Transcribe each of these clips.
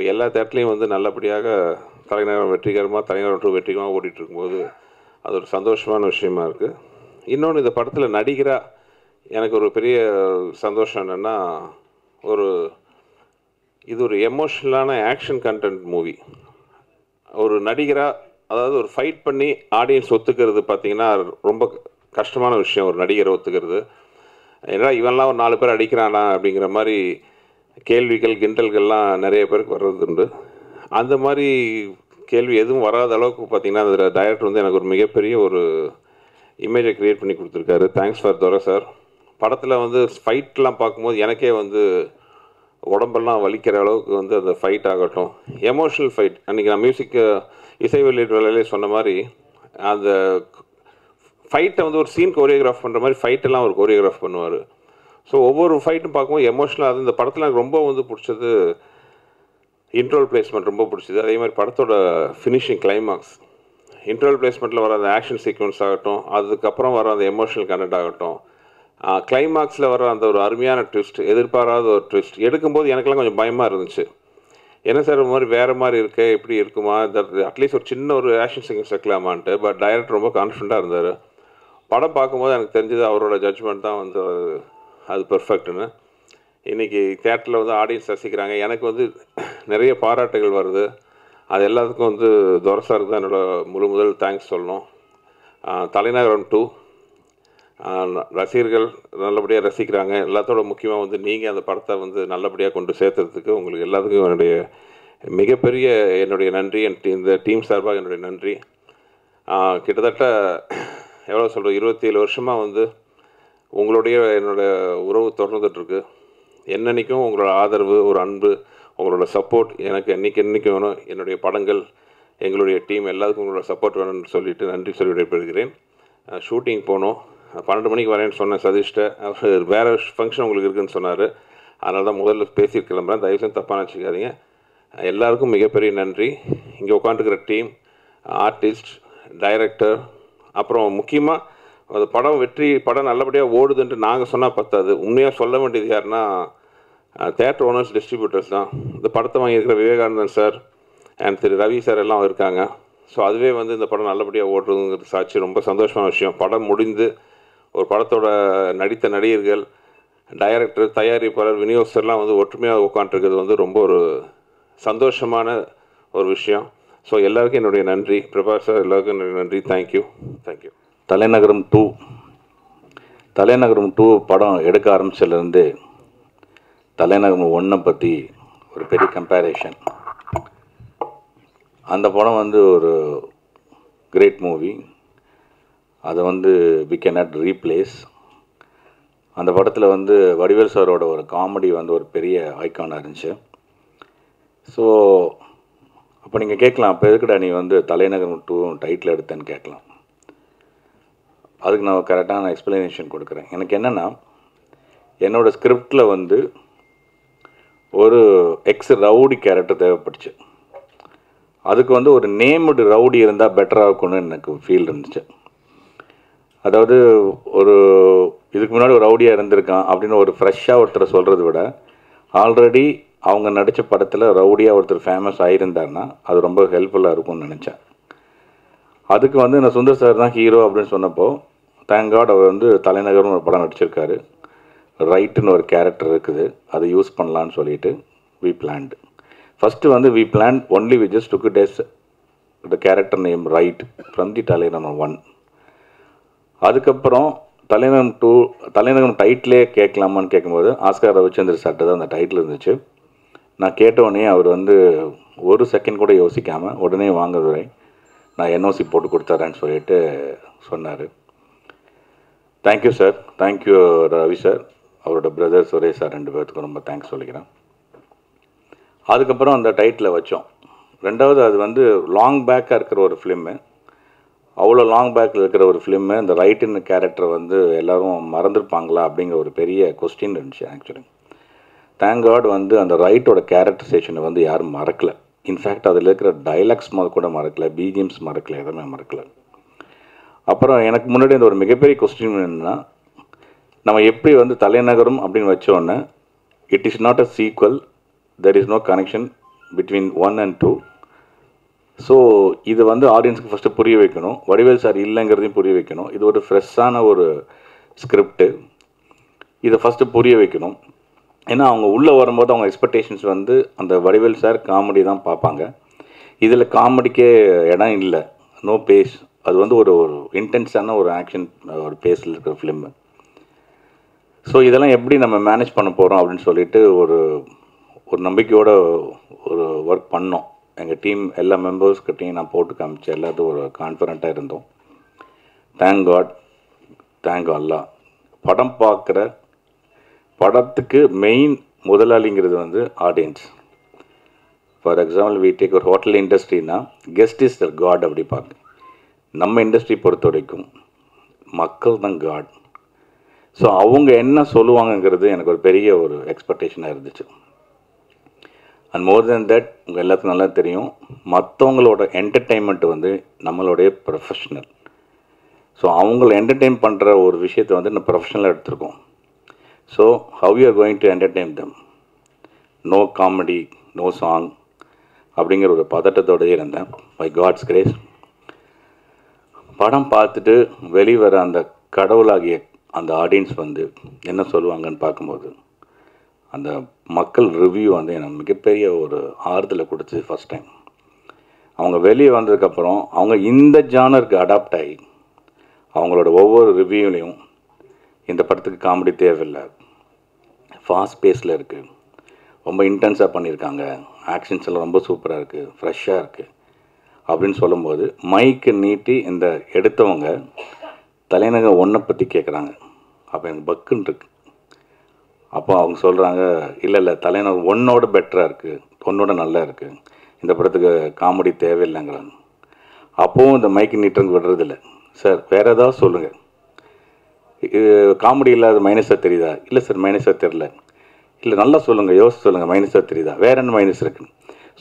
இப்போ எல்லா தேட்டர்லையும் வந்து நல்லபடியாக தலைநகரம் வெற்றிகரமாக தலைநகரம் டூ வெற்றிகரமாக ஓடிட்டு இருக்கும்போது அது ஒரு சந்தோஷமான விஷயமா இருக்குது இன்னொன்று இந்த படத்தில் நடிகராக எனக்கு ஒரு பெரிய சந்தோஷம் என்னென்னா ஒரு இது ஒரு எமோஷ்னலான ஆக்ஷன் கண்டென்ட் மூவி ஒரு நடிகராக அதாவது ஒரு ஃபைட் பண்ணி ஆடியன்ஸ் ஒத்துக்கிறது பார்த்தீங்கன்னா ரொம்ப கஷ்டமான விஷயம் ஒரு நடிகரை ஒத்துக்கிறது. ஏன்னா இவன்லாம் ஒரு நாலு பேர் அடிக்கிறானா அப்படிங்கிற மாதிரி கேள்விகள் கிண்டல்கள்லாம் நிறைய பேருக்கு வர்றது உண்டு. அந்த மாதிரி கேள்வி எதுவும் வராத அளவுக்கு பார்த்தீங்கன்னா அதில் டைரக்டர் வந்து எனக்கு ஒரு மிகப்பெரிய ஒரு இமேஜை க்ரியேட் பண்ணி கொடுத்துருக்காரு. தேங்க்ஸ் ஃபார் துரை சார் படத்தில் வந்து ஃபைட்லாம் பார்க்கும்போது எனக்கே வந்து உடம்பெல்லாம் வலிக்கிற அளவுக்கு வந்து அந்த ஃபைட் ஆகட்டும். எமோஷனல் ஃபைட் அன்றைக்கி நான் மியூசிக்கு இசை வெளியிட்ட வேலையிலே சொன்ன மாதிரி அந்த ஃபைட்டை வந்து ஒரு சீன் கோரியோகிராஃப் பண்ணுற மாதிரி ஃபைட்டெல்லாம் அவர் கோரியோகிராஃப் பண்ணுவார். ஸோ ஒவ்வொரு ஃபைட்டும் பார்க்கும்போது எமோஷனலாக அது இந்த படத்தில் எனக்கு ரொம்ப வந்து பிடிச்சது இன்ட்ரோல் பிளேஸ்மெண்ட் ரொம்ப பிடிச்சது. அதே மாதிரி படத்தோட ஃபினிஷிங் கிளைமாக்ஸ் இன்ட்ரோல் பிளேஸ்மெண்ட்டில் வர அந்த ஆக்ஷன் சீக்வன்ஸ் ஆகட்டும் அதுக்கப்புறம் வர அந்த எமோஷனல் கனெக்ட் ஆகட்டும் கிளைமாக்ஸில் வர அந்த ஒரு அருமையான ட்விஸ்ட் எதிர்பாராத ஒரு ட்விஸ்ட் எடுக்கும்போது எனக்கெல்லாம் கொஞ்சம் பயமாக இருந்துச்சு. என்ன சார் மாதிரி வேறு மாதிரி இருக்கு எப்படி இருக்குமா? அட்லீஸ்ட் ஒரு சின்ன ஒரு ஆக்ஷன் சீக்வன்ஸ் வைக்கலாமான்ட்டு பட் டைரக்டர் ரொம்ப கான்ஃபிடண்ட்டாக இருந்தார். படம் பார்க்கும்போது எனக்கு தெரிஞ்சது அவரோட ஜட்ஜ்மெண்ட் தான் வந்து அது பெர்ஃபெக்ட்னு இன்றைக்கி தேட்டரில் வந்து ஆடியன்ஸ் ரசிக்கிறாங்க. எனக்கு வந்து நிறைய பாராட்டுகள் வருது. அது எல்லாத்துக்கும் வந்து துரசாருக்கு தான் என்னோடய முழு முதல் தேங்க்ஸ் சொல்லணும். தலைநகரம் டூ ரசிகர்கள் நல்லபடியாக ரசிக்கிறாங்க. எல்லாத்தோட முக்கியமாக வந்து நீங்கள் அந்த படத்தை வந்து நல்லபடியாக கொண்டு சேர்த்துறதுக்கு உங்களுக்கு எல்லாத்துக்கும் என்னுடைய மிகப்பெரிய என்னுடைய நன்றி. என் இந்த டீம் சார்பாக என்னுடைய நன்றி. கிட்டத்தட்ட எவ்வளோ சொல்கிறது இருபத்தி ஏழு வருஷமாக வந்து உங்களுடைய என்னோடய உறவு தொடர்ந்துட்டுருக்கு என்னன்னைக்கும் உங்களோட ஆதரவு ஒரு அன்பு உங்களோட சப்போர்ட் எனக்கு என்றைக்கு என்றைக்கும் வேணும் என்னுடைய படங்கள் எங்களுடைய டீம் எல்லாத்துக்கும் உங்களோட சப்போர்ட் வேணும்னு சொல்லிட்டு நன்றி சொல்லி விடைபெறுகிறேன். ஷூட்டிங் போனோம். பன்னெண்டு மணிக்கு வரேன்னு சொன்னேன் சதீஷ்ட அவர் வேறு ஃபங்க்ஷன் உங்களுக்கு இருக்குன்னு சொன்னார். அதனால தான் முதல்ல பேசி கிளம்புறேன். தயவு செஞ்சு தப்பாக நினச்சிக்காதீங்க. எல்லாருக்கும் மிகப்பெரிய நன்றி. இங்கே உட்காந்துக்கிற டீம் ஆர்டிஸ்ட் டைரக்டர் அப்புறம் முக்கியமாக அந்த படம் வெற்றி படம் நல்லபடியாக ஓடுதுன்ட்டு நாங்கள் சொன்னால் பத்தாது. உண்மையாக சொல்ல வேண்டியது யாருன்னா தேட்டர் ஓனர்ஸ் டிஸ்ட்ரிபியூட்டர்ஸ் தான். இந்த படத்தை வாங்கியிருக்கிற Vivekanandan sir and Thiru Ravi sir எல்லாம் இருக்காங்க. ஸோ அதுவே வந்து இந்த படம் நல்லபடியாக ஓடுறதுங்கிறது சாட்சி. ரொம்ப சந்தோஷமான விஷயம். படம் முடிந்து ஒரு படத்தோட நடித்த நடிகர்கள் டைரக்டர் தயாரிப்பாளர் விநியோகஸ்தர்லாம் வந்து ஒற்றுமையாக உட்காந்துருக்கிறது வந்து ரொம்ப ஒரு சந்தோஷமான ஒரு விஷயம். ஸோ எல்லாருக்கும் என்னுடைய நன்றி. பிரபாஸ் சார் எல்லாருக்கும் என்னுடைய நன்றி. Thank you thank you Thalainagaram two. Thalainagaram two படம் எடுக்க ஆரம்பிச்சதுலேருந்து தலைநகரம் ஒன்றை பற்றி ஒரு பெரிய கம்பேரிஷன் அந்த படம் வந்து ஒரு கிரேட் மூவி அதை வந்து வி கேன் நாட் ரீப்ளேஸ் அந்த படத்தில் வந்து வடிவேல் சாரோட ஒரு காமெடி வந்து ஒரு பெரிய ஐக்கானாக இருந்துச்சு. ஸோ அப்போ நீங்கள் கேட்கலாம் அப்போ எதுக்குடா நீ வந்து தலைநகரம் டூ டைட்டில் எடுத்தேன்னு கேட்கலாம். அதுக்கு நான் கரெக்டான எக்ஸ்ப்ளனேஷன் கொடுக்குறேன். எனக்கு என்னென்னா என்னோடய ஸ்கிரிப்டில் வந்து ஒரு எக்ஸ் ரவுடி கேரக்டர் தேவைப்பட்டுச்சு அதுக்கு வந்து ஒரு நேம்டு ரவுடி இருந்தால் பெட்டராக இருக்கும்னு எனக்கு ஃபீல் இருந்துச்சு. அதாவது ஒரு இதுக்கு முன்னாடி ஒரு ரவுடியாக இருந்திருக்கான் அப்படின்னு ஒரு ஃப்ரெஷ்ஷாக ஒருத்தரை சொல்கிறத விட ஆல்ரெடி அவங்க நடித்த படத்தில் ரவுடியாக ஒருத்தர் ஃபேமஸ் ஆகியிருந்தாருன்னா அது ரொம்ப ஹெல்ப்ஃபுல்லாக இருக்கும்னு நினச்சேன். அதுக்கு வந்து நான் சுந்தர் சார் தான் ஹீரோ அப்படின்னு சொன்னப்போ தேங்காட் அவர் வந்து தலைநகர்னு ஒரு படம் நடிச்சிருக்காரு. ரைட்டுன்னு ஒரு கேரக்டர் இருக்குது. அதை யூஸ் பண்ணலான்னு சொல்லிட்டு வி பிளான்டு ஃபஸ்ட்டு வந்து we plan only we just took days the character name right from the Thalainagaram one அதுக்கப்புறம் தலைநகரம் டூ தலைநகரம் டைட்டிலே கேட்கலாமான்னு கேட்கும்போது ஆஸ்கார் ரவிச்சந்திர சார்ட்டு தான் அந்த டைட்டில் இருந்துச்சு. நான் கேட்டவுடனே அவர் வந்து ஒரு செகண்ட் கூட யோசிக்காமல் உடனே வாங்குறதுரை நான் என்ஓசி போட்டு கொடுத்துட்றேன்னு சொல்லிட்டு சொன்னார். Thank you sir thank you Ravi sir அவரோட பிரதர் சுரேஷ் சார் ரெண்டு பேர்த்துக்கும் ரொம்ப தேங்க்ஸ் சொல்லிக்கிறேன். அதுக்கப்புறம் அந்த டைட்டில் வச்சோம். ரெண்டாவது அது வந்து லாங் பேக்காக இருக்கிற ஒரு ஃபிலிம்மு அவ்வளோ லாங் பேக்கில் இருக்கிற ஒரு ஃபிலிம்மு இந்த ரைட்டுன்னு கேரக்டர் வந்து எல்லோரும் மறந்துருப்பாங்களா அப்படிங்கிற ஒரு பெரிய கொஸ்டின் இருந்துச்சு ஆக்சுவலி தேங்க் காட் வந்து அந்த ரைட்டோட கேரக்டரைசேஷனை வந்து யாரும் மறக்கலை. இன்ஃபேக்ட் அதில் இருக்கிற டைலாக்ஸ் முதல் கூட மறக்கலை. பிஜிஎம்ஸ் மறக்கலை. எதுவுமே மறக்கலை. அப்புறம் எனக்கு முன்னாடி இந்த ஒரு மிகப்பெரிய கொஸ்டின் என்னென்னா நம்ம எப்படி வந்து தலைநகரம் அப்படின்னு வச்சோன்னே it is not a sequel there is no connection between one and two so இது வந்து ஆடியன்ஸுக்கு ஃபஸ்ட்டு புரிய வைக்கணும். வடிவேல் சார் இல்லைங்கிறதையும் புரிய வைக்கணும். இது ஒரு ஃப்ரெஷ்ஷான ஒரு ஸ்கிரிப்டு இதை ஃபஸ்ட்டு புரிய வைக்கணும். ஏன்னா அவங்க உள்ளே வரும்போது அவங்க எக்ஸ்பெக்டேஷன்ஸ் வந்து அந்த வடிவேல் சார் காமெடி தான் பார்ப்பாங்க. இதில் காமெடிக்கே இடம் இல்லை. நோ பேஸ் அது வந்து ஒரு ஒரு இன்டென்ஸான ஒரு ஆக்ஷன் ஒரு பேஸில் இருக்கிற ஃபிலிம்மு ஸோ இதெல்லாம் எப்படி நம்ம மேனேஜ் பண்ண போகிறோம் அப்படின்னு சொல்லிட்டு ஒரு ஒரு நம்பிக்கையோட ஒரு ஒர்க் பண்ணோம். எங்கள் டீம் எல்லா மெம்பர்ஸ்கிட்டையும் நான் போட்டு காமிச்சேன். எல்லாத்தையும் ஒரு கான்ஃபிடண்ட்டாக இருந்தோம். தேங்க் காட் தேங்க் அல்லா படம் பார்க்குற படத்துக்கு மெயின் முதலாளிங்கிறது வந்து audience for example we take ஒரு ஹோட்டல் இண்டஸ்ட்ரினா கெஸ்ட் இஸ் த காட் அப்படி பார்க்க. நம்ம இண்டஸ்ட்ரி பொறுத்த வரைக்கும் மக்கள் தான் காட் ஸோ அவங்க என்ன சொல்லுவாங்கங்கிறது எனக்கு ஒரு பெரிய ஒரு எக்ஸ்பெக்டேஷனாக இருந்துச்சு. அண்ட் மோர் தென் தட் உங்கள் எல்லாத்துக்கும் நல்லா தெரியும். மற்றவங்களோட என்டர்டெயின்மெண்ட் வந்து நம்மளுடைய ப்ரொஃபஷ்னல் ஸோ அவங்கள என்டர்டெயின் பண்ணுற ஒரு விஷயத்தை வந்து நம்ம ப்ரொஃபஷனலாக எடுத்திருக்கோம். So how you are going to entertain them no comedy no song அப்படிங்கிற ஒரு பதட்டத்தோடயே இருந்தேன். பை காட்ஸ் கிரேஸ் படம் பார்த்துட்டு வெளிவர அந்த கடவுளாகிய அந்த ஆடியன்ஸ் வந்து என்ன சொல்லுவாங்கன்னு பார்க்கும்போது அந்த மக்கள் ரிவ்யூ வந்து எனக்கு மிகப்பெரிய ஒரு ஆறுதலை கொடுத்து ஃபஸ்ட் டைம் அவங்க வெளியே வந்ததுக்கப்புறம் அவங்க இந்த ஜானருக்கு அடாப்ட் ஆகி அவங்களோட ஒவ்வொரு ரிவ்யூலையும் இந்த படத்துக்கு காமெடி தேவையில்லை. ஃபாஸ்ட் பேஸில் இருக்குது ரொம்ப இன்டென்ஸாக பண்ணியிருக்காங்க. ஆக்ஷன்ஸ் எல்லாம் ரொம்ப சூப்பராக இருக்குது ஃப்ரெஷ்ஷாக இருக்குது அப்படின்னு சொல்லும்போது மைக்கு நீட்டி இந்த எடுத்தவங்க தலைநகர் ஒன்றை பற்றி கேட்குறாங்க அப்போ எனக்கு பக்குன்னு இருக்கு. அப்போ அவங்க சொல்கிறாங்க இல்லை இல்லை தலைநகர் ஒன்னோட பெட்டராக இருக்குது ஒன்னோட நல்லா இருக்குது இந்த படத்துக்கு காமெடி தேவையில்லைங்கிறாங்க. அப்போவும் இந்த மைக்கு நீட்டுறங்க விடுறதில்ல. சார் வேறு ஏதாவது சொல்லுங்கள் காமெடி இல்லாத மைனஸாக தெரியுதா? இல்லை சார் மைனஸாக தெரில இல்லை நல்லா சொல்லுங்கள் யோசிச்சு சொல்லுங்கள் மைனஸாக தெரியுதா? வேற என்ன மைனஸ் இருக்குன்னு?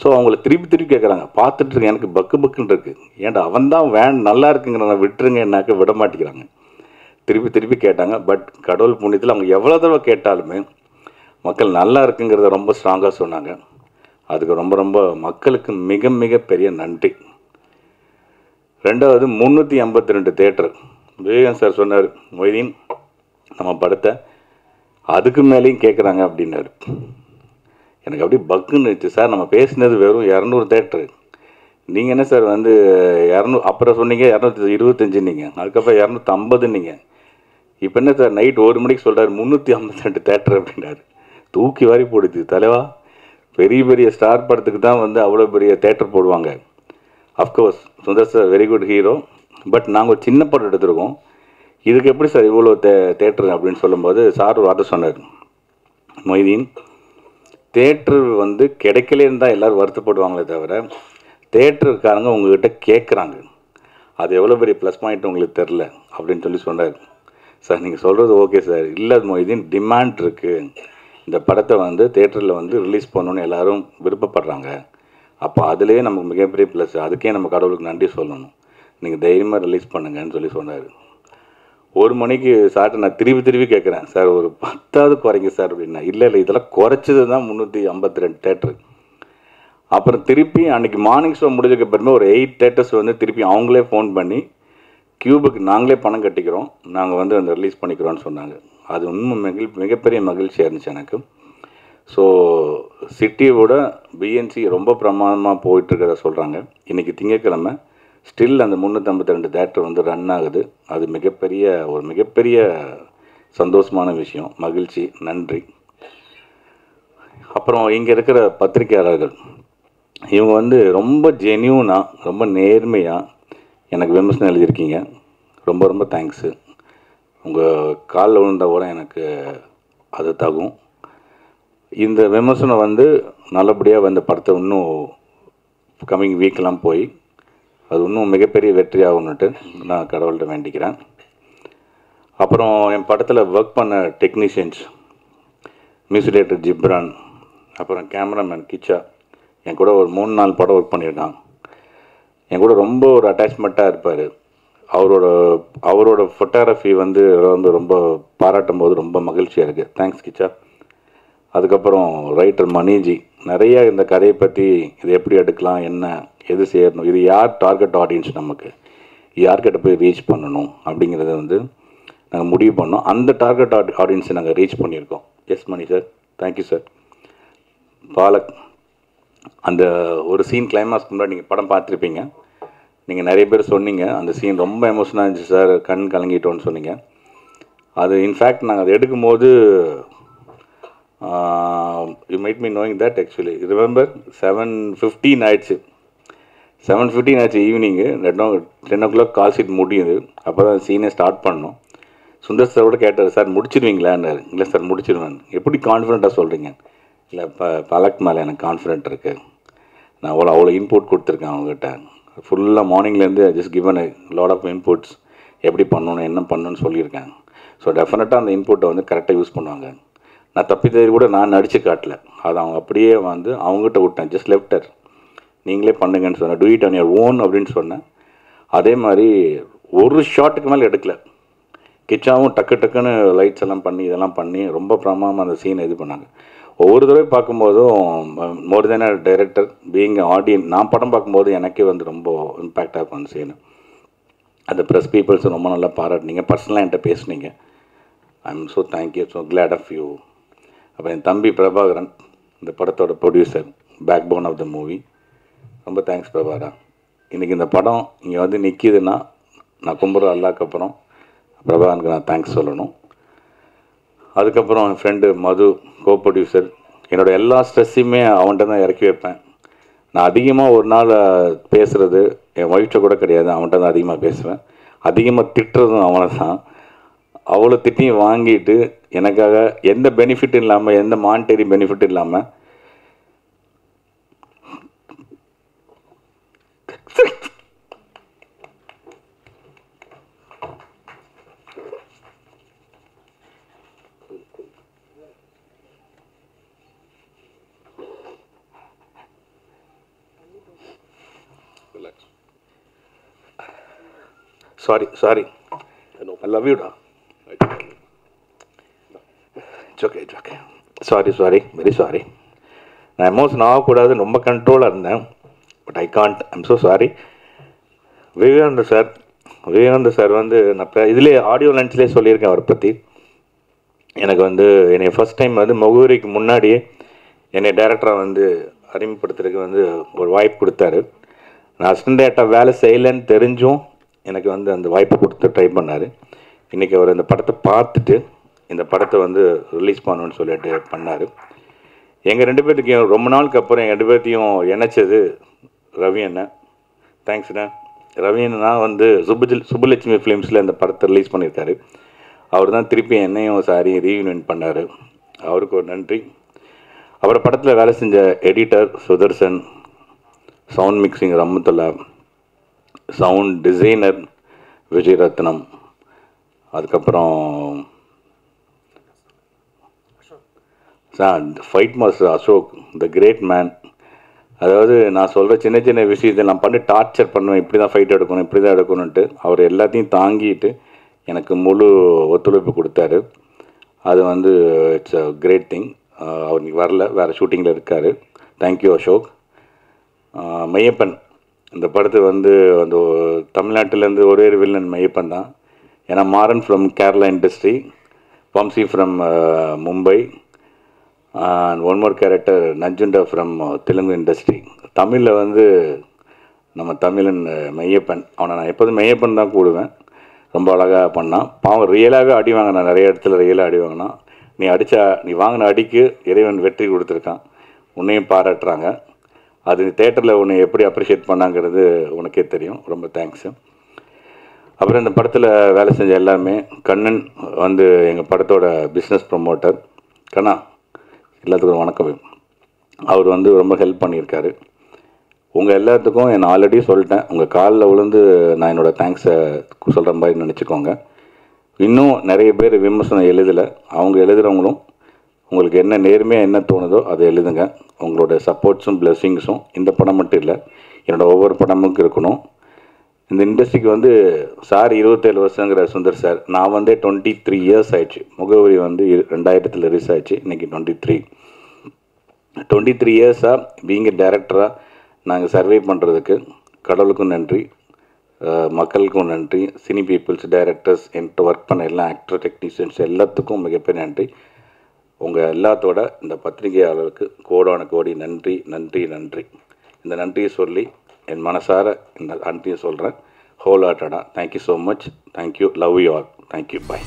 ஸோ அவங்கள திருப்பி திருப்பி கேட்குறாங்க பார்த்துட்டு இருக்கேன் எனக்கு பக்கு பக்குன்னு இருக்கு. ஏன்டா அவன் தான் வேன் நல்லா இருக்குங்கிறத விட்டுருங்கன்னாக்க விட மாட்டேங்கிறாங்க. திருப்பி திருப்பி கேட்டாங்க. பட் கடவுள் புண்ணியத்தில் அவங்க எவ்வளோ தடவை கேட்டாலுமே மக்கள் நல்லா இருக்குங்கிறத ரொம்ப ஸ்ட்ராங்காக சொன்னாங்க. அதுக்கு ரொம்ப ரொம்ப மக்களுக்கு மிக மிக பெரிய நன்றி. ரெண்டாவது முந்நூற்றி ஐம்பத்தி ரெண்டு தேட்டர் விவேகன் சார் சொன்னார் மொய்தீன் நம்ம படத்தை அதுக்கு மேலேயும் கேட்குறாங்க அப்படின்னாரு. எனக்கு அப்படியே பக்குன்னு இருந்துச்சு. சார் நம்ம பேசினது வெறும் இரநூறு தேட்டரு நீங்கள் என்ன சார் வந்து இரநூ அப்புறம் சொன்னீங்க இரநூத்தி இருபத்தஞ்சு நீங்கள் அதுக்கப்புறம் இரநூத்தி ஐம்பது நீங்கள் இப்போ என்ன சார் நைட் ஒரு மணிக்கு சொல்கிறார் முந்நூற்றி ஐம்பத்தி ரெண்டு தேட்டர் அப்படின்றாரு தூக்கி வாரி போடுது தலைவா. பெரிய பெரிய ஸ்டார் படத்துக்கு தான் வந்து அவ்வளோ பெரிய தேட்டர் போடுவாங்க. Of course Sundar sir very good hero but நாங்கள் ஒரு சின்ன படம் எடுத்திருக்கோம். இதுக்கு எப்படி சார் இவ்வளோ தே தேட்டர் அப்படின்னு சொல்லும்போது சார் ஒரு வார்த்தை சொன்னார். மொய்தீன் தேட்ரு வந்து கிடைக்கலேன்னு தான் எல்லோரும் வருத்தப்படுவாங்களே தவிர தேட்டருக்காரங்க உங்ககிட்ட கேட்குறாங்க அது எவ்வளோ பெரிய ப்ளஸ் பாயிண்ட் உங்களுக்கு தெரில அப்படின்னு சொல்லி சொன்னார். சார் நீங்கள் சொல்கிறது ஓகே சார் இல்லை மொய்தீன் டிமாண்ட் இருக்குது இந்த படத்தை வந்து தேட்டரில் வந்து ரிலீஸ் பண்ணணுன்னு எல்லோரும் விருப்பப்படுறாங்க. அப்போ அதுலேயே நமக்கு மிகப்பெரிய ப்ளஸ் அதுக்கே நம்ம கடவுளுக்கு நன்றி சொல்லணும். நீங்கள் தைரியமாக ரிலீஸ் பண்ணுங்கன்னு சொல்லி சொன்னார். ஒரு மணிக்கு சார்ட்ட நான் திருப்பி திருப்பி கேட்குறேன் சார் ஒரு பத்தாவது குறைங்க சார் அப்படின்னா. இல்லை இல்லை இதெல்லாம் குறைச்சது தான் முந்நூற்றி ஐம்பத்தி ரெண்டு தேட்டரு. அப்புறம் திருப்பி அன்றைக்கி மார்னிங் ஷோ முடிஞ்சதுக்கு அப்புறமே ஒரு எயிட் தேட்டர்ஸ் வந்து திருப்பி அவங்களே ஃபோன் பண்ணி கியூபுக்கு நாங்களே பணம் கட்டிக்கிறோம். நாங்கள் வந்து அந்த ரிலீஸ் பண்ணிக்கிறோன்னு சொன்னாங்க. அது உண்மை மகிழ் மிகப்பெரிய மகிழ்ச்சியாக இருந்துச்சு எனக்கு. ஸோ சிட்டியோட பிஎன்சி ரொம்ப பிரமாதமாக போயிட்டுருக்கிறத சொல்கிறாங்க இன்றைக்கி திங்கக்கிழமை ஸ்டில் அந்த முந்நூற்றம்பத்தி ரெண்டு தேட்டர் வந்து ரன் ஆகுது. அது மிகப்பெரிய ஒரு மிகப்பெரிய சந்தோஷமான விஷயம். மகிழ்ச்சி நன்றி. அப்புறம் இங்கே இருக்கிற பத்திரிகையாளர்கள் இவங்க வந்து ரொம்ப ஜென்யூனாக ரொம்ப நேர்மையாக எனக்கு விமர்சனம் எழுதியிருக்கீங்க. ரொம்ப ரொம்ப தேங்க்ஸு உங்கள் காலில் விழுந்த கூட எனக்கு அது தகும். இந்த விமர்சனம் வந்து நல்லபடியாக வந்த படத்தை இன்னும் கம்மிங் வீக்கெலாம் போய் அது இன்னும் மிகப்பெரிய வெற்றி ஆகும்னுட்டு நான் கடவுள்கிட்ட வேண்டிக்கிறேன். அப்புறம் என் படத்தில் ஒர்க் பண்ண டெக்னீஷியன்ஸ் மியூசிக் டைரக்டர் ஜிப்ரான் அப்புறம் கேமராமேன் கிச்சா என் கூட ஒரு மூணு நாலு படம் ஒர்க் பண்ணியிருக்கான். என் கூட ரொம்ப ஒரு அட்டாச்மெண்ட்டாக இருப்பார். அவரோட அவரோட ஃபோட்டோகிராஃபி வந்து வந்து ரொம்ப பாராட்டும் போது ரொம்ப மகிழ்ச்சியாக இருக்குது தேங்க்ஸ் கிச்சா. அதுக்கப்புறம் ரைட்டர் மணிஜி. நிறைய இந்த கதையை பற்றி இது எப்படி எடுக்கலாம் என்ன எது சேரணும் இது யார் டார்கெட் ஆடியன்ஸ் நமக்கு? யார்கிட்ட போய் ரீச் பண்ணணும் அப்படிங்கிறத வந்து நாங்கள் முடிவு பண்ணோம். அந்த டார்கெட் ஆட் ஆடியன்ஸை நாங்கள் ரீச் பண்ணியிருக்கோம். Yes Mani sir thank you sir Palak அந்த ஒரு சீன் கிளைமாக்ஸ்க்கு முன்னாடி நீங்கள் படம் பார்த்துருப்பீங்க. நீங்கள் நிறைய பேர் சொன்னீங்க. அந்த சீன் ரொம்ப எமோஷனாக இருந்துச்சு சார் கண் கலங்கிட்டோன்னு சொன்னீங்க. அது இன்ஃபேக்ட் நாங்கள் அதை எடுக்கும்போது you might me knowing that actually remember seven fifteen ஆயிடுச்சு. செவன் ஃபிஃப்டீன் ஆச்சு ஈவினிங்கு ரெண்டோ ten o'clock call sheet முடியுது. அப்போ தான் சீனை ஸ்டார்ட் பண்ணோம். சுந்தர் சார் கூட கேட்டார் சார் முடிச்சிருவீங்களான்னாரு. இல்லை சார் முடிச்சிருவேன். எப்படி கான்ஃபிடென்ட்டாக சொல்கிறீங்க இல்லை ப பலக் மேலே எனக்கு கான்ஃபிடென்ட் இருக்குது நான் அவ்வளோ அவ்வளோ இன்புட் கொடுத்துருக்கேன் அவங்ககிட்ட. ஃபுல்லாக மார்னிங்லேருந்து just given lot of inputs எப்படி பண்ணணும் என்ன பண்ணணும்னு சொல்லியிருக்காங்க ஸோ டெஃபினட்டாக அந்த இன்புட்டை வந்து கரெக்டாக யூஸ் பண்ணுவாங்க. நான் தப்பி தேடி கூட நான் நடித்து காட்டல. அதை அவங்க அப்படியே வந்து அவங்ககிட்ட விட்டேன். ஜஸ்ட் லெஃப்டர் நீங்களே பண்ணுங்கன்னு சொன்னேன். Do it on your own அப்படின்னு சொன்னேன். அதே மாதிரி ஒரு ஷாட்டுக்கு மேலே எடுக்கல. கிச்சாவும் டக்கு டக்குன்னு லைட்ஸ் எல்லாம் பண்ணி இதெல்லாம் பண்ணி ரொம்ப பிரமாதமாக அந்த சீனை இது பண்ணாங்க. ஒவ்வொரு தடவை பார்க்கும்போதும் மோர் தென் அ டைரக்டர் பீயிங் ஆடியன் நான் படம் பார்க்கும்போது எனக்கே வந்து ரொம்ப இம்பேக்டாக இருக்கும் அந்த சீனு அந்த ப்ரெஸ் பீப்புள்ஸும் ரொம்ப நல்லா பாராட்டினீங்க பர்சனலாக என்கிட்ட பேசுனீங்க. I am so thank you so glad of you அப்போ என் தம்பி பிரபாகரன் இந்த படத்தோட producer backbone of the movie ரொம்ப தேங்க்ஸ் பிரபாகரா. இன்றைக்கி இந்த படம் இங்கே வந்து நிற்கிதுன்னா நான் கும்புற அல்லாக்கப்புறம் பிரபாகரனுக்கு நான் தேங்க்ஸ் சொல்லணும். அதுக்கப்புறம் என் ஃப்ரெண்டு மது கோ ப்ரொடியூசர் என்னோடய எல்லா ஸ்ட்ரெஸ்ஸையுமே அவன்கிட்ட தான் இறக்கி வைப்பேன். நான் அதிகமாக ஒரு நாள் பேசுகிறது என் ஒய்ஃப்ட்ட கூட கிடையாது அவன்கிட்ட தான் அதிகமாக பேசுவேன். அதிகமாக திட்டுறதும் அவனை தான் அவ்வளோ திட்டியும் வாங்கிட்டு எனக்காக எந்த பெனிஃபிட் இல்லாமல் எந்த மானிட்டரி பெனிஃபிட் இல்லாமல் sorry sorry I love யூடா it's okay it's okay sorry sorry very sorry நான் எமோஷன் ஆகக்கூடாதுன்னு ரொம்ப கண்ட்ரோலாக இருந்தேன். But I can't I'm so sorry Vivekananda sir Vivekananda sir வந்து நான் இப்போ இதுலேயே ஆடியோ லன்ச்லேயே சொல்லியிருக்கேன் அவரை பற்றி எனக்கு வந்து என்னை ஃபஸ்ட் டைம் வந்து முகவரிக்கு முன்னாடியே என்னை டேரக்டராக வந்து அறிமுகப்படுத்துறதுக்கு வந்து ஒரு வாய்ப்பு கொடுத்தாரு. நான் அசிஸ்டன்ட் வேலை செய்யலைன்னு தெரிஞ்சும் எனக்கு வந்து அந்த வாய்ப்பு கொடுத்து ட்ரை பண்ணார். இன்றைக்கி அவர் அந்த படத்தை பார்த்துட்டு இந்த படத்தை வந்து ரிலீஸ் பண்ணணும்னு சொல்லிட்டு பண்ணார். எங்கள் ரெண்டு பேர்த்துக்கும் ரொம்ப நாளுக்கு அப்புறம் எங்கள் ரெண்டு பேர்த்தையும் இணைச்சது ரவி அண்ணன். தேங்க்ஸ்ண்ணே ரவி அண்ணா வந்து சுப்புஜில் சுப்புலட்சுமி ஃபிலிம்ஸில் இந்த படத்தை ரிலீஸ் பண்ணியிருக்காரு. அவர் தான் திருப்பி என்னையும் சாரி ரீயூனியன் பண்ணார். அவருக்கு ஒரு நன்றி. அப்புறம் படத்தில் வேலை செஞ்ச editor Sudarshan sound mixing Rahmatullah sound designer Vijay Ratnam அதுக்கப்புறம் sir fight master Ashok the great man அதாவது நான் சொல்கிற சின்ன சின்ன விஷயத்தை நான் பண்ணி டார்ச்சர் பண்ணுவேன். இப்படி தான் ஃபைட் எடுக்கணும் இப்படி தான் எடுக்கணுன்ட்டு அவர் எல்லாத்தையும் தாங்கிட்டு எனக்கு முழு ஒத்துழைப்பு கொடுத்தாரு. அது வந்து இட்ஸ் அ கிரேட் திங் அவர் வரல வேறு ஷூட்டிங்கில் இருக்கார். தேங்க்யூ அசோக் மையப்பன். மெய்யப்பன் இந்த படத்து வந்து அந்த தமிழ்நாட்டிலேருந்து ஒரே ஒரு வில்லன் மையப்பன் தான். ஏன்னா Maran from Kerala industry Vamsi from Mumbai. And one more character Nanjunda from Telugu industry தமிழில் வந்து நம்ம தமிழன் மெய்யப்பன். அவனை நான் எப்போதும் மெய்யப்பன் தான் கூடுவேன். ரொம்ப அழகாக பண்ணான். பாவம் ரியலாகவே அடி வாங்கினான். நிறைய இடத்துல ரியலாக அடி வாங்கினான். நீ அடித்தா நீ வாங்கின அடிக்கு இறைவன் வெற்றி கொடுத்துருக்கான். உன்னையும் பாராட்டுறாங்க. அது தேட்டரில் உன்னை எப்படி அப்ரிஷியேட் பண்ணாங்கிறது உனக்கே தெரியும். ரொம்ப தேங்க்ஸு அப்புறம் இந்த படத்தில் வேலை செஞ்ச எல்லாருமே கண்ணன் வந்து எங்கள் படத்தோட பிஸ்னஸ் ப்ரொமோட்டர் கண்ணா எல்லாத்துக்கும் வணக்கம். அவர் வந்து ரொம்ப ஹெல்ப் பண்ணியிருக்காரு. உங்கள் எல்லாத்துக்கும் நான் ஆல்ரெடி சொல்லிட்டேன். உங்கள் காலில் விழுந்து நான் என்னோடய தேங்க்ஸை சொல்கிற மாதிரி நினச்சிக்கோங்க. இன்னும் நிறைய பேர் விமர்சனம் எழுதலை. அவங்க எழுதுகிறவங்களும் உங்களுக்கு என்ன நேர்மையாக என்ன தோணுதோ அதை எழுதுங்க. உங்களோட சப்போர்ட்ஸும் பிளெஸ்ஸிங்ஸும் இந்த படம் மட்டும் இல்லை. என்னோடய ஒவ்வொரு படமும் இருக்கணும். இந்த இண்டஸ்ட்ரிக்கு வந்து சார் இருபத்தேழு வருஷங்கிற சுந்தர் சார் நான் வந்து டுவெண்ட்டி த்ரீ இயர்ஸ் ஆயிடுச்சு. முகவரி வந்து இரு- ரெண்டாயிரத்தில் ரிலீஸ் ஆயிடுச்சு. இன்றைக்கி டுவெண்ட்டி த்ரீ டுவெண்ட்டி த்ரீ இயர்ஸாக பீங்க டேரக்டராக நாங்கள் சர்வே பண்ணுறதுக்கு கடவுளுக்கும் நன்றி. மக்களுக்கும் நன்றி. சினி பீப்புள்ஸ் டைரக்டர்ஸ் என்கிட்ட ஒர்க் பண்ண எல்லா ஆக்டர் டெக்னீஷியன்ஸ் எல்லாத்துக்கும் மிகப்பெரிய நன்றி. உங்கள் எல்லாத்தோட இந்த பத்திரிகையாளருக்கு கோடான கோடி நன்றி நன்றி நன்றி. இந்த நன்றியை சொல்லி என் மனசார இந்த நன்றியை சொல்கிறேன் whole ஹார்ட்டடாக thank you so much thank you love you all thank you bye